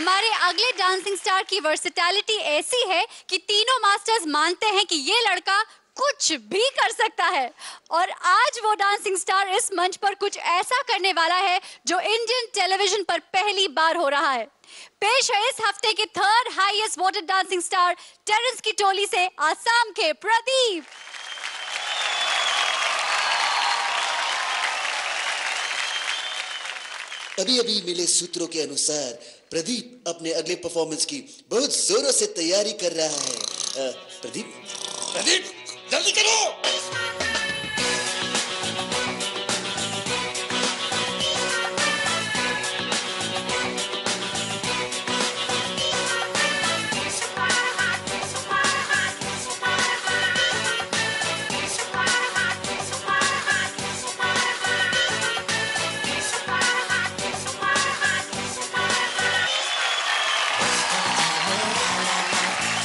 हमारे अगले dancing star की वर्सिटैलिटी ऐसी है कि तीनों मास्टर्स मानते हैं कि ये लड़का कुछ भी कर सकता है। और आज वो डांसिंग स्टार इस मंच पर कुछ ऐसा करने वाला है जो इंडियन टेलीविज़न पर पहली बार हो रहा है। पेश है इस हफ़्ते के third highest voted dancing star Terence की टोली से आसाम के प्रदीप। अभी अभी मिले सूत्रों के अनुसार प्रदीप अपने अगले परफॉर्मेंस की बहुत जोरों से तैयारी कर रहा है। आ, प्रदीप? प्रदीप जल्दी करो!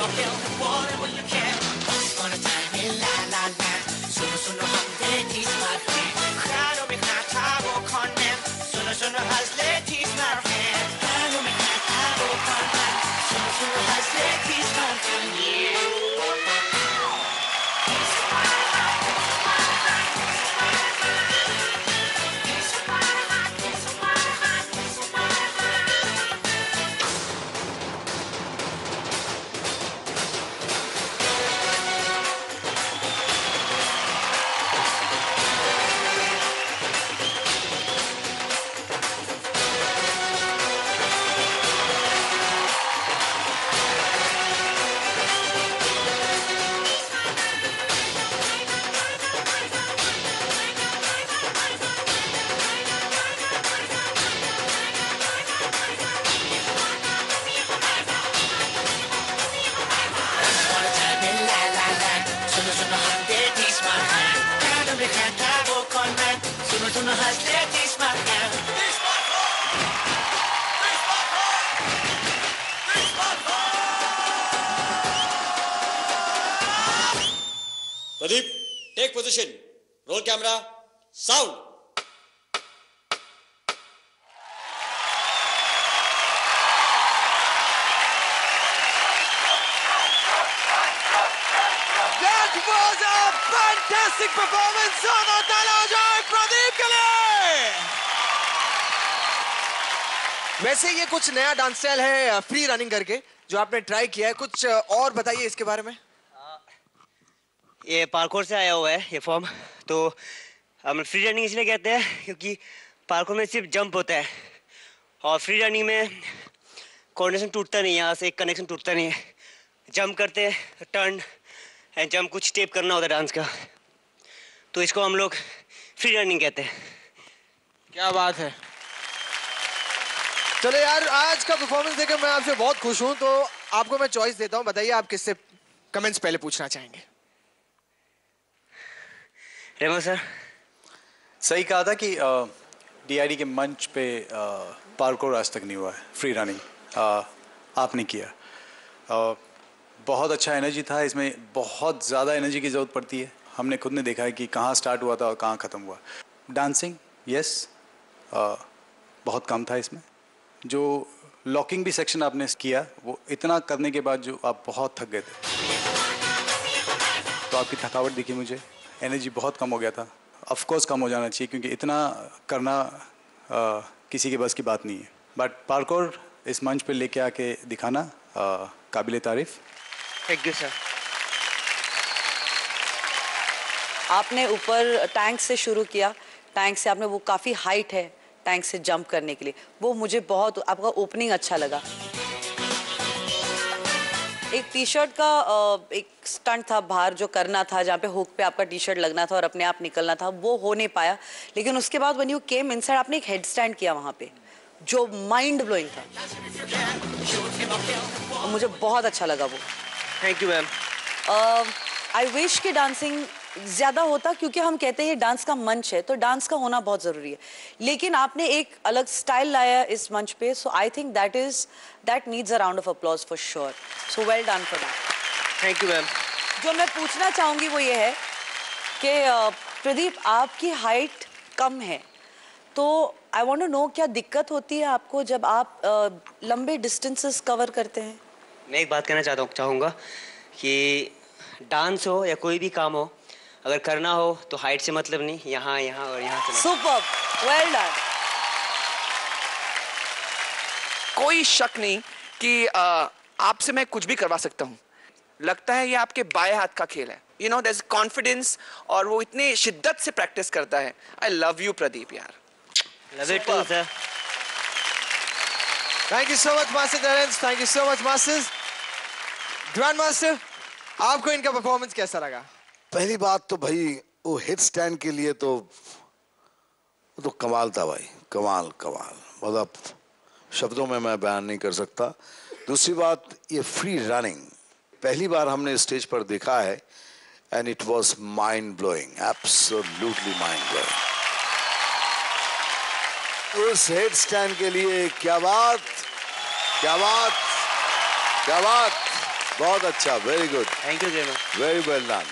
I'll count to one you can. Pradeep, take position. Roll camera. Sound. That was a fantastic performance हो जाए प्रदीप के लिए वैसे ये कुछ नया डांस स्टाइल है फ्री रनिंग करके जो आपने ट्राई किया है कुछ और बताइए इसके बारे में। ये पार्कोर से आया हुआ है ये फॉर्म तो हम फ्री रनिंग इसलिए कहते हैं क्योंकि पार्कोर में सिर्फ़ जंप होता है। और फ्री रनिंग में कोऑर्डिनेशन टूटता नहीं है यहाँ से एक कनेक्शन टूटता नहीं है। जंप करते टर्न एंड जंप कुछ स्टेप करना होता है डांस का तो इसको हम लोग फ्री रनिंग कहते हैं। क्या बात है। चलो यार आज का परफॉर्मेंस देखकर मैं आपसे बहुत खुश हूँ तो आपको मैं चॉइस देता हूँ बताइए आप किससे कमेंट्स पहले पूछना चाहेंगे? रेमो सर। सही कहा था कि डीआईडी के मंच पे पार्कोर आज तक नहीं हुआ है फ्री रनिंग आपने किया। अ, बहुत अच्छा एनर्जी था इसमें बहुत ज़्यादा एनर्जी की ज़रूरत पड़ती है। हमने खुद ने देखा है कि कहाँ स्टार्ट हुआ था और कहाँ ख़त्म हुआ। डांसिंग यस बहुत कम था इसमें। जो लॉकिंग भी सेक्शन आपने किया वो इतना करने के बाद जो आप बहुत थक गए थे। तो आपकी थकावट दिखी मुझे। एनर्जी बहुत कम हो गया था। ऑफ़ कोर्स कम हो जाना चाहिए क्योंकि इतना करना आ, किसी के बस की बात नहीं है। बट पार्कोर इस मंच पे लेके आके दिखाना काबिल तारीफ़ थैंक यू सर आपने ऊपर टैंक से शुरू किया। टैंक से आपने वो काफ़ी हाइट है टैंक से जंप करने के लिए। वो मुझे बहुत, आपका ओपनिंग अच्छा लगा। एक टी शर्ट का एक स्टंट था बाहर जो करना था, जहाँ पे हुक पे आपका टी शर्ट लगना था और अपने आप निकलना था, वो हो नहीं पाया। लेकिन उसके बाद वन यू केम इनसाइड आपने एक हेड स्टैंड किया वहाँ पे, जो माइंड ब्लोइंग था। मुझे बहुत अच्छा लगा वो। Thank you ma'am I wish के डांसिंग ज़्यादा होता क्योंकि हम कहते हैं ये डांस का मंच है तो डांस का होना बहुत ज़रूरी है। लेकिन आपने एक अलग स्टाइल लाया इस मंच पे so I think that is that needs a round of applause for sure so well done for that thank you ma'am जो मैं पूछना चाहूँगी वो ये है कि प्रदीप आपकी हाइट कम है तो आई वॉन्ट टू नो क्या दिक्कत होती है आपको जब आप लंबे डिस्टेंसेस कवर करते हैं? मैं एक बात कहना चाहता हूँ चाहूँगा कि डांस हो या कोई भी काम हो अगर करना हो तो हाइट से मतलब नहीं यहाँ यहाँ और यहाँ से। सुपर वेल डन कोई शक नहीं कि आपसे मैं कुछ भी करवा सकता हूँ। लगता है ये आपके बाएँ हाथ का खेल है। यू नो दस कॉन्फिडेंस और वो इतने शिद्दत से प्रैक्टिस करता है। आई लव यू प्रदीप यार। Love it too sir thank you so much master Terence thank you so much masters grand master आपको इनका परफॉर्मेंस कैसा लगा? पहली बात तो भाई, वो हिट स्टैंड के लिए तो तो कमाल था भाई। कमाल कमाल। मतलब शब्दों में मैं बयान नहीं कर सकता। दूसरी बात, ये फ्री रनिंग पहली बार हमने स्टेज पर देखा है and it was mind blowing absolutely mind blowing उस हेड स्टैंड के लिए क्या बात? क्या बात? क्या बात? बहुत अच्छा very good thank you ma'am very well done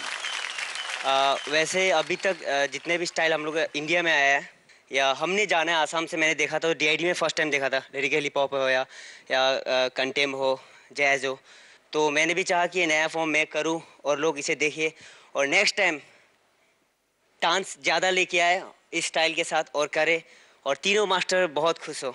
वैसे अभी तक आ, जितने भी स्टाइल हम लोग इंडिया में आया है या हमने जाना है आसाम से मैंने देखा था डीआईडी में फ़र्स्ट टाइम देखा था लिरिकल हिप हॉप हो या या कंटेम हो जैज हो। तो मैंने भी चाहा कि ये नया फॉर्म मैं करूँ और लोग इसे देखिए। और नेक्स्ट टाइम डांस ज़्यादा लेके आए इस स्टाइल के साथ और करे और तीनों मास्टर बहुत खुश हो।